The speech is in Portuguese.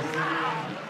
Tchau.